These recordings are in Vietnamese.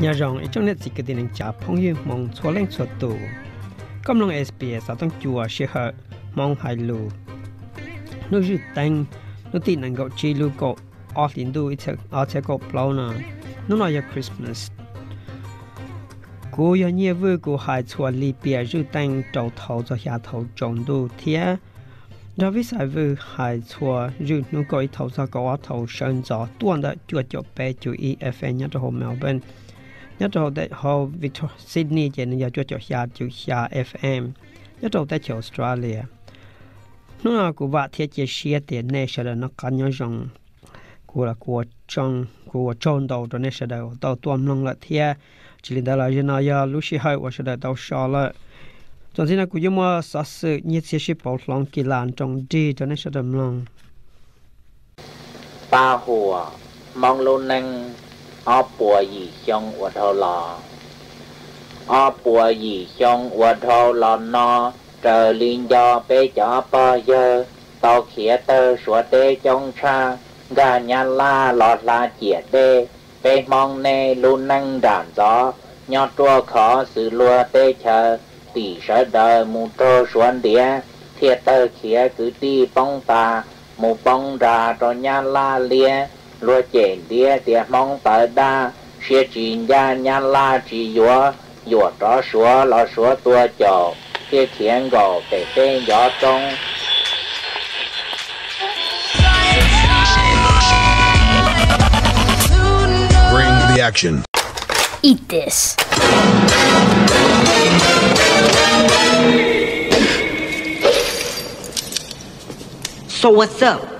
nhà rong ít trong nét gì cái tiền trả phong yêu mong xóa lên xóa tù. Công lòng SBS sao tăng chùa sẽ hở mong hai lù. Nó dự tăng nó tin năng gạo chi lù gạo ở liền đu ít ở chế gạo bao nè nó nói là Christmas. Cô ya nhớ vừa cô hai chùa li bia rút tăng đầu thầu cho hạ thầu trồng đu thiệt đó vì sao vừa hai chùa rút nó gọi thầu cho gạo thầu sơn gió tuần đã chuột chuột bé chú ý FN nhất hồ Melbourne nhất trâu tại hồ Victoria Sydney chỉ nên cho cho xa chú xa FM nhất trâu tại chỗ Australia. Nó là của vợ thiết chế xe tiền này sẽ là nó cá nhân rằng. Của là của trong của trong đầu cho nên sẽ là đầu tuần long là thiết chỉ là là như nào giờ? Lúc xí hai và sẽ là đầu sau là trong khi này của chúng mà sát sự nhiệt thiết sẽ bảo lòng kỳ lan trong đi, cho nên sẽ là lòng ba hùa, mong lâu năng ở bùa gì trong của thâu lò ở bùa gì trong của thâu lò nó trở liên do bê cho bao giờ tàu khía tơ sủa tê trong cha gà nhà la lọt la chĩa đê bê mong nê luôn năng đàn gió nhọ tua khó sự lùa tê chờ tỷ sở đời mù trô xuân đĩa thiệt tơ khía cứ đi bông tà, mù bông ra cho nhà la lia lúa chèn đĩa đĩa mong tới đa xia chỉ nhà nhà la chỉ dùa dùa đó xúa lo xúa tua chậu kia thiện gò để tên gió trong Bring the action. Eat this. So what's up?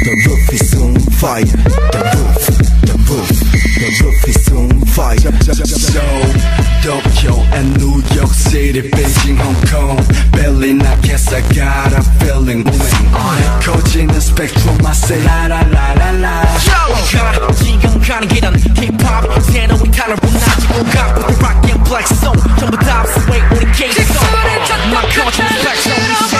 the roof is on fire. The roof, the roof, the roof is on fire. Seoul, Tokyo and New York City, Beijing, Hong Kong, Berlin. I guess I got a feeling moving on. 거지는 spectrum, I say la la la la la. 가 지금 가는 길은 힙합 새로운 칼을 무너지고 가 With the rock and black song 전부 다 sway 우리 게이트 song My culture is black so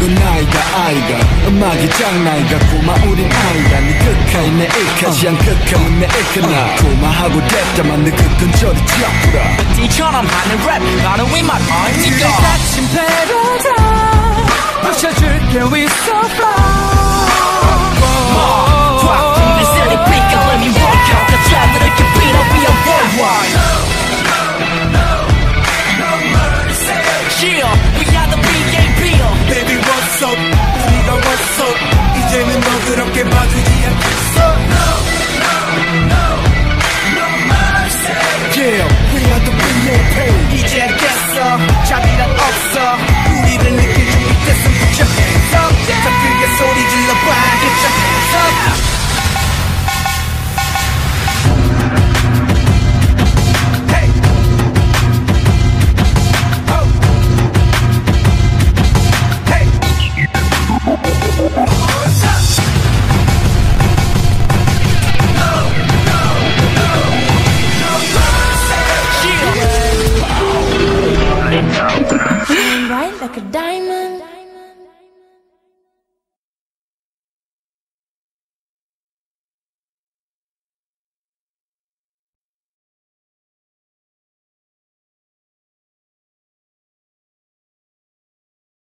네 그대 그건 아이가 아이가 음악이 장난이가 고마 우린 아이가 네 끝까지 내 일까지 한 끝까지 내 일까나 고마하고 됐다만 네 끝은 저리 지어프라 D처럼 하는 랩 나는 위만 아니까 다친 배로다 부셔줄게 we so far Drop from the city pick up let me work out the job that I can beat up we are worldwide a diamond.